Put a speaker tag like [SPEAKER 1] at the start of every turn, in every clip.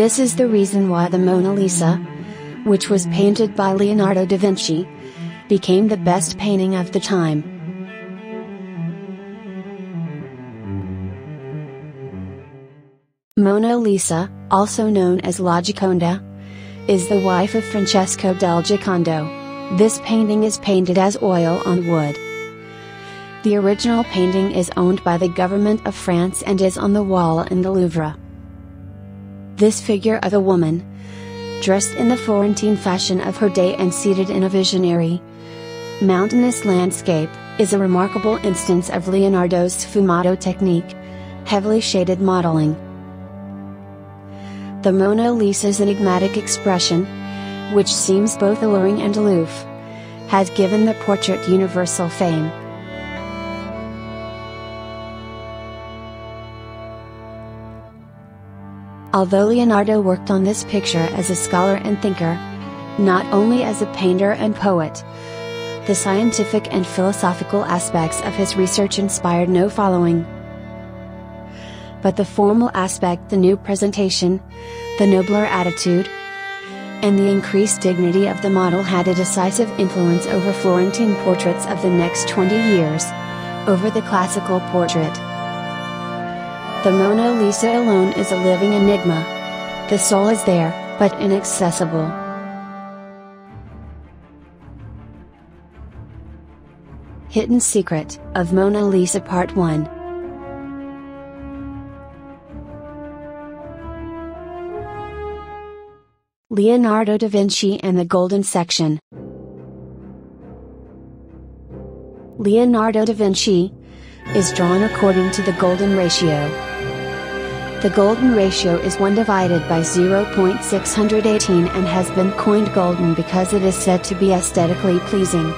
[SPEAKER 1] This is the reason why the Mona Lisa, which was painted by Leonardo da Vinci, became the best painting of the time. Mona Lisa, also known as La Gioconda, is the wife of Francesco del Giocondo. This painting is painted as oil on wood. The original painting is owned by the government of France and is on the wall in the Louvre. This figure of a woman, dressed in the Florentine fashion of her day and seated in a visionary, mountainous landscape, is a remarkable instance of Leonardo's sfumato technique, heavily shaded modeling. The Mona Lisa's enigmatic expression, which seems both alluring and aloof, has given the portrait universal fame. Although Leonardo worked on this picture as a scholar and thinker, not only as a painter and poet, the scientific and philosophical aspects of his research inspired no following but the formal aspect, the new presentation, the nobler attitude, and the increased dignity of the model had a decisive influence over Florentine portraits of the next 20 years, over the classical portrait. The Mona Lisa alone is a living enigma. The soul is there, but inaccessible. Hidden Secret of Mona Lisa Part 1 Leonardo da Vinci and the Golden Section Leonardo da Vinci is drawn according to the golden ratio. The golden ratio is 1 divided by 0.618 and has been coined golden because it is said to be aesthetically pleasing.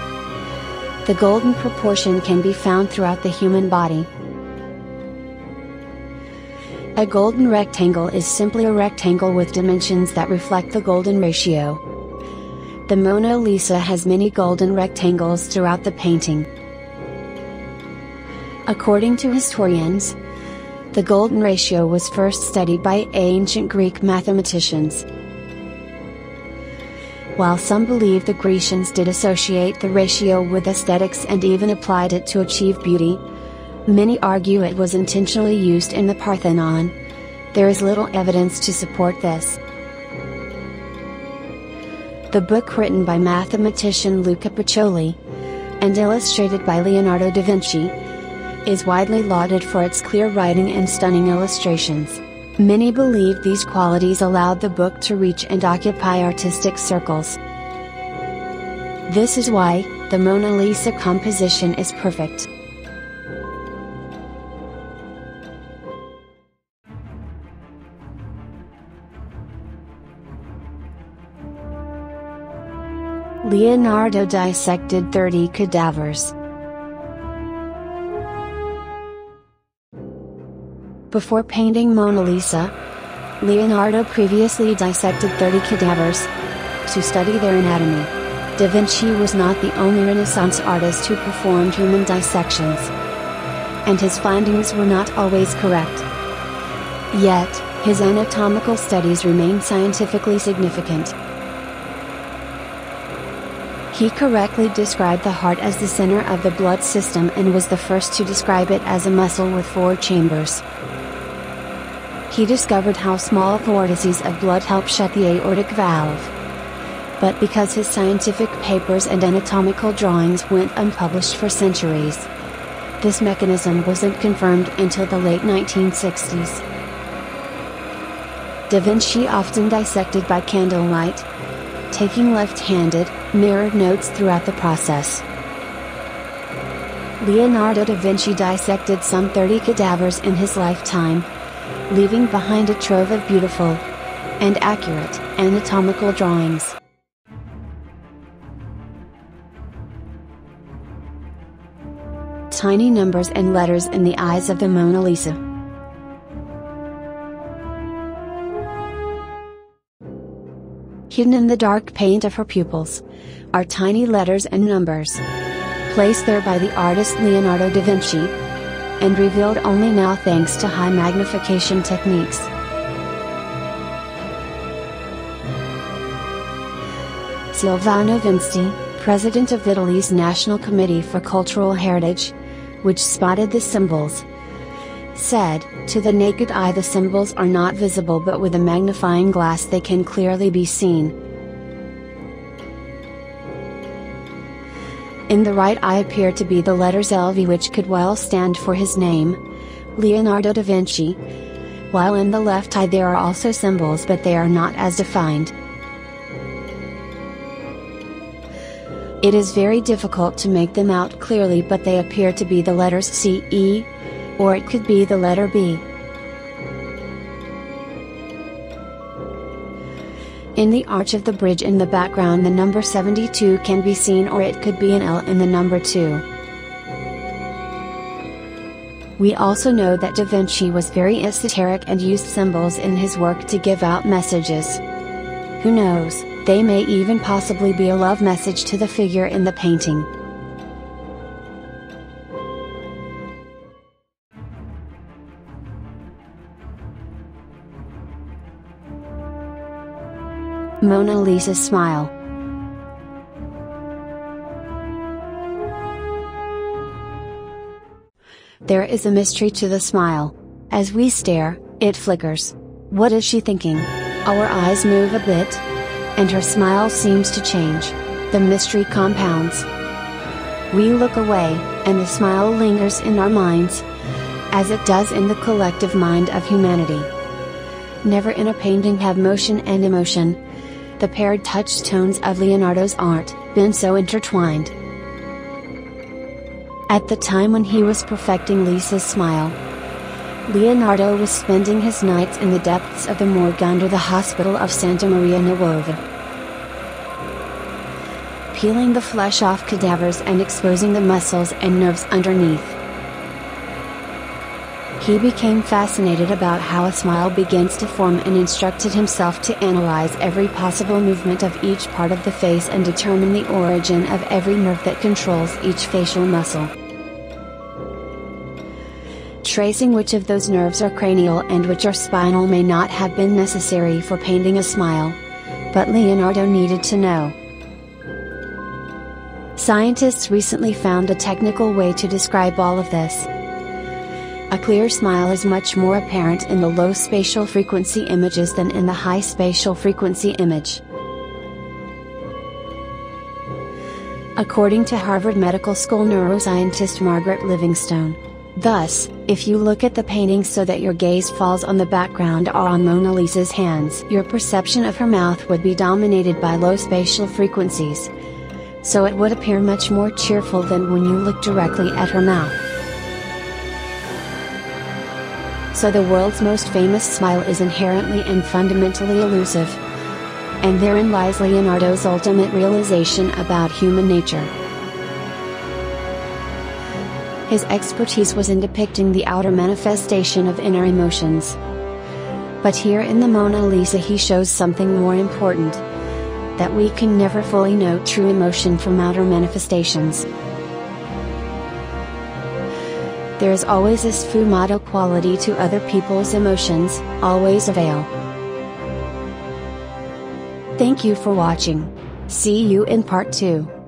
[SPEAKER 1] The golden proportion can be found throughout the human body. A golden rectangle is simply a rectangle with dimensions that reflect the golden ratio. The Mona Lisa has many golden rectangles throughout the painting. According to historians, the golden ratio was first studied by ancient Greek mathematicians. While some believe the Grecians did associate the ratio with aesthetics and even applied it to achieve beauty, Many argue it was intentionally used in the Parthenon. There is little evidence to support this. The book written by mathematician Luca Pacioli, and illustrated by Leonardo da Vinci, is widely lauded for its clear writing and stunning illustrations. Many believe these qualities allowed the book to reach and occupy artistic circles. This is why, the Mona Lisa composition is perfect. Leonardo dissected 30 cadavers. Before painting Mona Lisa, Leonardo previously dissected 30 cadavers to study their anatomy. Da Vinci was not the only Renaissance artist who performed human dissections. And his findings were not always correct. Yet, his anatomical studies remain scientifically significant. He correctly described the heart as the center of the blood system and was the first to describe it as a muscle with four chambers. He discovered how small vortices of blood help shut the aortic valve. But because his scientific papers and anatomical drawings went unpublished for centuries, this mechanism wasn't confirmed until the late 1960s. Da Vinci often dissected by candlelight, taking left-handed, mirrored notes throughout the process. Leonardo da Vinci dissected some 30 cadavers in his lifetime, leaving behind a trove of beautiful and accurate anatomical drawings. Tiny numbers and letters in the eyes of the Mona Lisa. Hidden in the dark paint of her pupils, are tiny letters and numbers. Placed there by the artist Leonardo da Vinci, and revealed only now thanks to high magnification techniques. Silvano Vinci, president of Italy's National Committee for Cultural Heritage, which spotted the symbols, said, To the naked eye the symbols are not visible but with a magnifying glass they can clearly be seen, In the right eye appear to be the letters LV which could well stand for his name, Leonardo da Vinci, while in the left eye there are also symbols but they are not as defined. It is very difficult to make them out clearly but they appear to be the letters C E, or it could be the letter B. In the arch of the bridge in the background the number 72 can be seen or it could be an L in the number 2. We also know that Da Vinci was very esoteric and used symbols in his work to give out messages. Who knows? They may even possibly be a love message to the figure in the painting. Mona Lisa's smile. There is a mystery to the smile. As we stare, it flickers. What is she thinking? Our eyes move a bit, and her smile seems to change. The mystery compounds. We look away, and the smile lingers in our minds, as it does in the collective mind of humanity. Never in a painting have motion and emotion, the paired touchstones of Leonardo's art, been so intertwined. At the time when he was perfecting Lisa's smile, Leonardo was spending his nights in the depths of the morgue under the hospital of Santa Maria Nuova. Peeling the flesh off cadavers and exposing the muscles and nerves underneath. He became fascinated about how a smile begins to form and instructed himself to analyze every possible movement of each part of the face and determine the origin of every nerve that controls each facial muscle. Tracing which of those nerves are cranial and which are spinal may not have been necessary for painting a smile. But Leonardo needed to know. Scientists recently found a technical way to describe all of this. A clear smile is much more apparent in the low spatial frequency images than in the high spatial frequency image. According to Harvard Medical School neuroscientist Margaret Livingstone. Thus, if you look at the painting so that your gaze falls on the background or on Mona Lisa's hands, your perception of her mouth would be dominated by low spatial frequencies. So it would appear much more cheerful than when you look directly at her mouth. So the world's most famous smile is inherently and fundamentally elusive. And therein lies Leonardo's ultimate realization about human nature. His expertise was in depicting the outer manifestation of inner emotions. But here in the Mona Lisa he shows something more important. That we can never fully know true emotion from outer manifestations. There is always this sfumato quality to other people's emotions, always avail. Thank you for watching. See you in part 2.